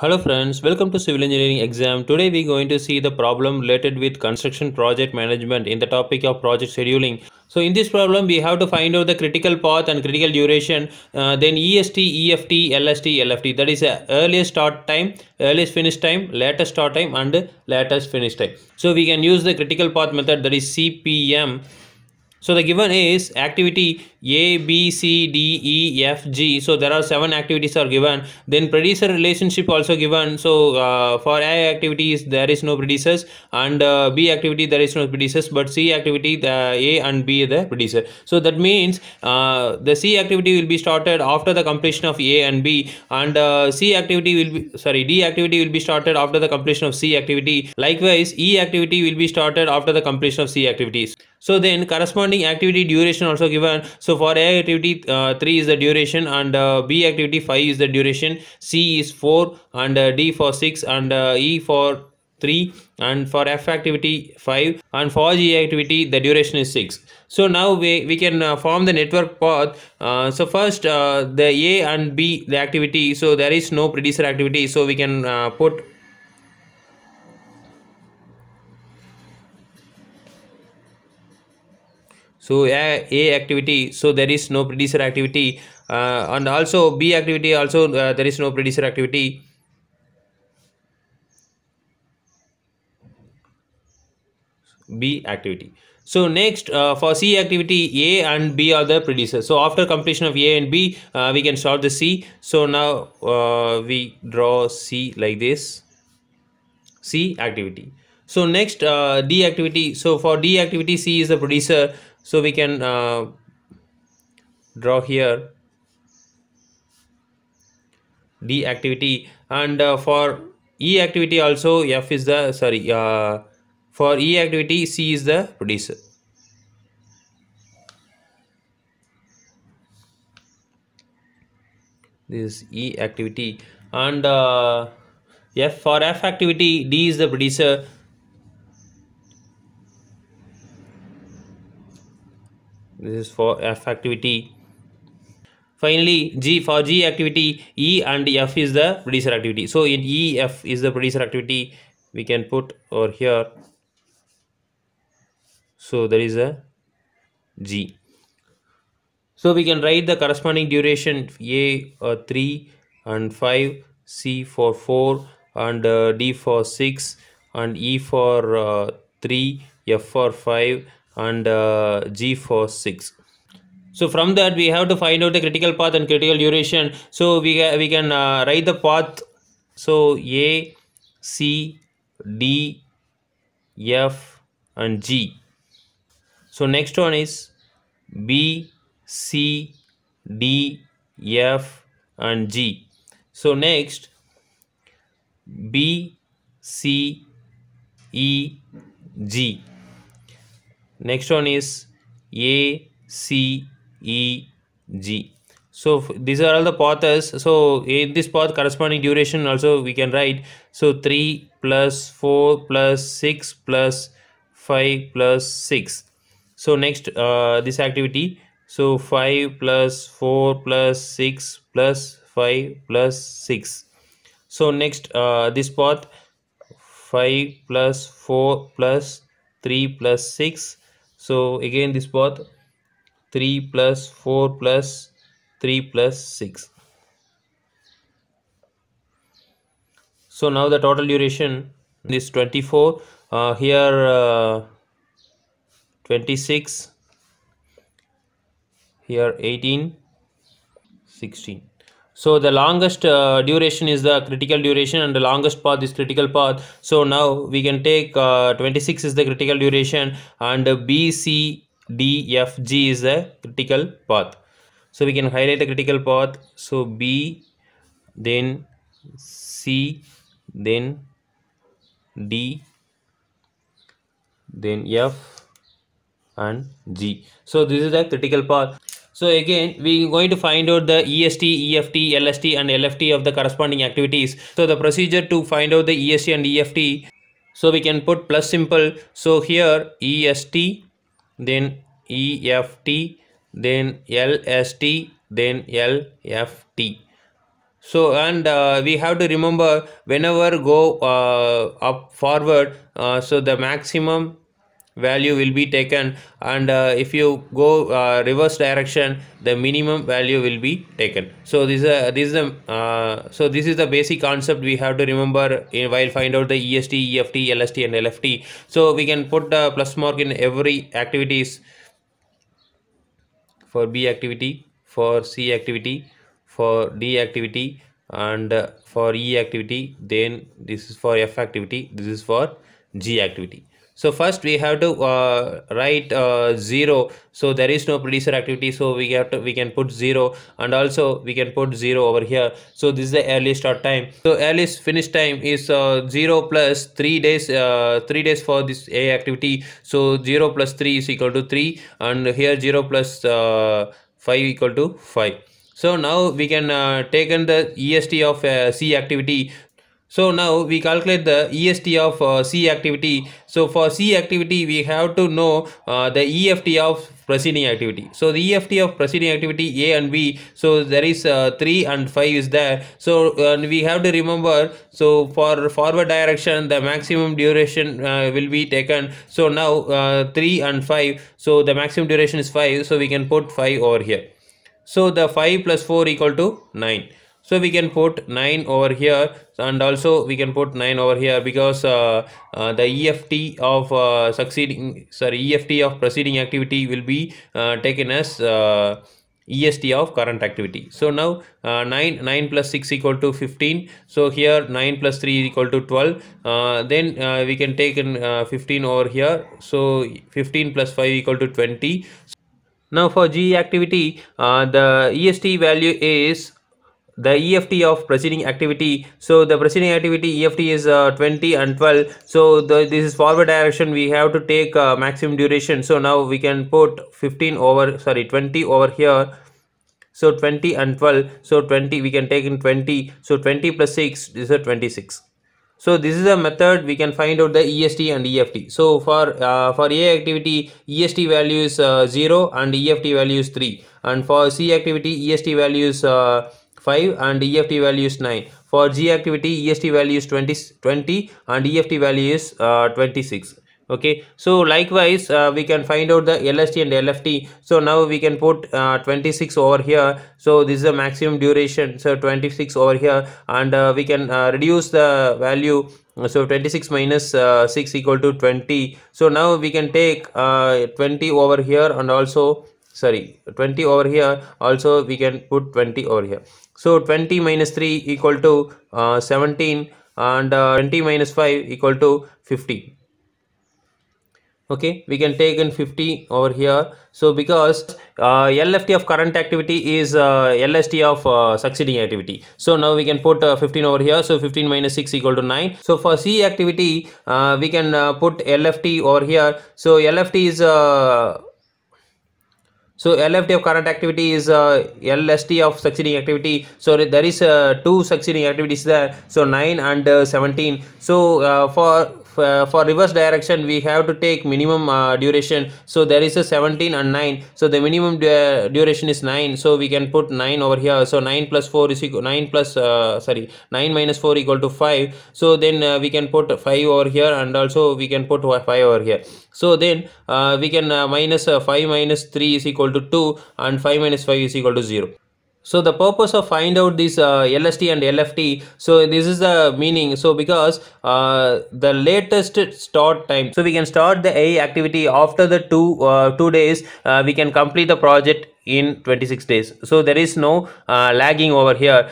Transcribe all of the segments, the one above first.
Hello friends, welcome to Civil Engineering exam. Today we are going to see the problem related with construction project management in the topic of project scheduling. So in this problem we have to find out the critical path and critical duration, uh, then EST, EFT, LST, LFT that is uh, earliest start time, earliest finish time, latest start time and latest finish time. So we can use the critical path method that is CPM so the given is activity A, B, C, D, E, F, G. So there are seven activities are given. Then producer relationship also given. So uh, for A activities there is no producers and uh, B activity there is no producers but C activity the A and B the producer. So that means uh, the C activity will be started after the completion of A and B and uh, C activity will be sorry D activity will be started after the completion of C activity. Likewise E activity will be started after the completion of C activities. So then corresponding activity duration also given. So for A activity uh, 3 is the duration and uh, B activity 5 is the duration. C is 4 and uh, D for 6 and uh, E for 3 and for F activity 5 and for G activity the duration is 6. So now we, we can uh, form the network path. Uh, so first uh, the A and B the activity so there is no producer activity so we can uh, put so a, a activity so there is no producer activity uh, and also b activity also uh, there is no producer activity. B activity. So next uh, for c activity a and b are the producers so after completion of a and b uh, we can start the c. So now uh, we draw c like this. C activity so next uh, d activity so for d activity c is the producer. So we can uh, draw here. D activity and uh, for e activity also f is the sorry uh, for e activity c is the producer. This is e activity and uh, f for f activity d is the producer this is for f activity. Finally g for g activity e and f is the producer activity. So in e f is the producer activity. We can put over here. So there is a g. So we can write the corresponding duration a uh, 3 and 5 c for 4 and uh, d for 6 and e for uh, 3 f for 5 and uh, G for 6. So from that we have to find out the critical path and critical duration. So we, we can uh, write the path. So A, C, D, F and G. So next one is B, C, D, F and G. So next B, C, E, G next one is a c e g. So these are all the paths so in this path corresponding duration also we can write. So 3 plus 4 plus 6 plus 5 plus 6 so next uh, this activity. So 5 plus 4 plus 6 plus 5 plus 6 so next uh, this path 5 plus 4 plus 3 plus 6 so again this path 3 plus 4 plus 3 plus 6 so now the total duration is 24 uh, here uh, 26 here 18 16 so the longest uh, duration is the critical duration and the longest path is critical path. So now we can take uh, 26 is the critical duration and b c d f g is the critical path. So we can highlight the critical path. So b then c then d then f and g. So this is the critical path so again, we are going to find out the EST, EFT, LST and LFT of the corresponding activities. So the procedure to find out the EST and EFT, so we can put plus simple. So here EST, then EFT, then LST, then LFT. so and uh, we have to remember whenever go uh, up forward uh, so the maximum value will be taken. And uh, if you go uh, reverse direction the minimum value will be taken. So this is a, this is the uh, so this is the basic concept we have to remember in, while find out the est eft lst and lft so we can put the plus mark in every activities for b activity for c activity for d activity and uh, for e activity then this is for f activity this is for g activity so first we have to uh, write uh, 0 so there is no producer activity so we have to we can put 0 and also we can put 0 over here. So this is the earliest start time. So earliest finish time is uh, 0 plus 3 days uh, 3 days for this a activity. So 0 plus 3 is equal to 3 and here 0 plus, uh, 5 equal to 5 so now we can uh, take in the est of uh, c activity so now we calculate the EST of uh, C activity. So for C activity, we have to know uh, the EFT of preceding activity. So the EFT of preceding activity A and B. So there is uh, 3 and 5 is there. So we have to remember. So for forward direction, the maximum duration uh, will be taken. So now uh, 3 and 5. So the maximum duration is 5. So we can put 5 over here. So the 5 plus 4 equal to 9 so we can put 9 over here and also we can put 9 over here because uh, uh, the EFT of uh, succeeding sorry EFT of preceding activity will be uh, taken as uh, EST of current activity. So now uh, 9 9 plus 6 equal to 15. So here 9 plus 3 equal to 12. then we can take in 15 over here. So 15 plus 5 equal to 20. Now for G activity, the EST value is the EFT of preceding activity. So the preceding activity EFT is uh, 20 and 12. So the, this is forward direction. We have to take uh, maximum duration. So now we can put 15 over sorry 20 over here. So 20 and 12. So 20 we can take in 20. So 20 plus 6 is a 26. So this is a method we can find out the EST and EFT. So for uh, for A activity EST value is uh, 0 and EFT value is 3 and for C activity EST value is uh, 5 and EFT value is 9. For G activity, EST value is 20, 20 and EFT value is uh, 26 okay? So likewise uh, we can find out the lst and lft so now we can put uh, 26 over here. So this is the maximum duration. So 26 over here. And uh, we can uh, reduce the value. So 26 minus, uh, 6 equal to 20 so now we can take uh, 20 over here and also sorry 20 over here. Also we can put 20 over here so 20 minus 3 equal to uh, 17 and uh, 20 minus 5 equal to 50 okay we can take in 50 over here. So because uh, LFT of current activity is uh, LST of uh, succeeding activity. So now we can put uh, 15 over here. So 15 minus 6 equal to 9 so for C activity we can put LFT over here. So LFT is so LFT of current activity is uh, LST of succeeding activity. So there is uh, two succeeding activities there. So 9 and uh, 17. So uh, for uh, for reverse direction we have to take minimum uh, duration. So there is a 17 and 9 so the minimum du duration is 9 so we can put 9 over here. So 9 plus 4 is equal 9 plus uh, sorry 9 minus 4 equal to 5 so then uh, we can put 5 over here and also we can put 5 over here. So then uh, we can uh, minus 5 minus 3 is equal to 2 and 5 minus 5 is equal to 0 so the purpose of find out this uh, LST and LFT, so this is the meaning. So because uh, the latest start time, so we can start the A activity after the two uh, two days, uh, we can complete the project in 26 days. So there is no uh, lagging over here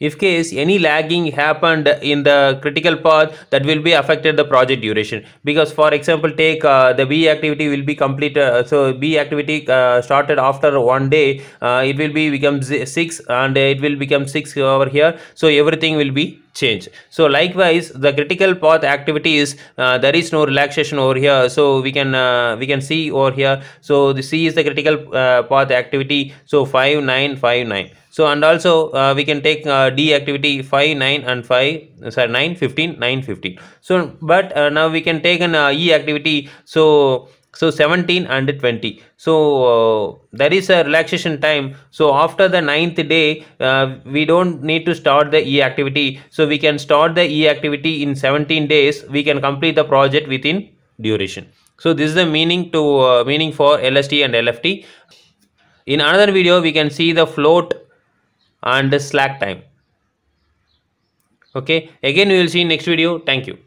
if case any lagging happened in the critical path that will be affected the project duration. Because for example take uh, the b activity will be complete uh, so b activity uh, started after one day uh, it will be become 6 and it will become 6 over here. So everything will be changed so likewise the critical path activity is uh, there is no relaxation over here. So we can uh, we can see over here. So the c is the critical path activity. So 5 9 5 9 so and also uh, we can take uh, d activity 5 9 and 5 sorry 9 15 9 15 so but uh, now we can take an uh, e activity. So so 17 and 20 so uh, there is a relaxation time. So after the ninth day uh, we don't need to start the e activity so we can start the e activity in 17 days. We can complete the project within duration. So this is the meaning to uh, meaning for lst and lft in another video we can see the float and the slack time. Okay? Again we will see next video. Thank you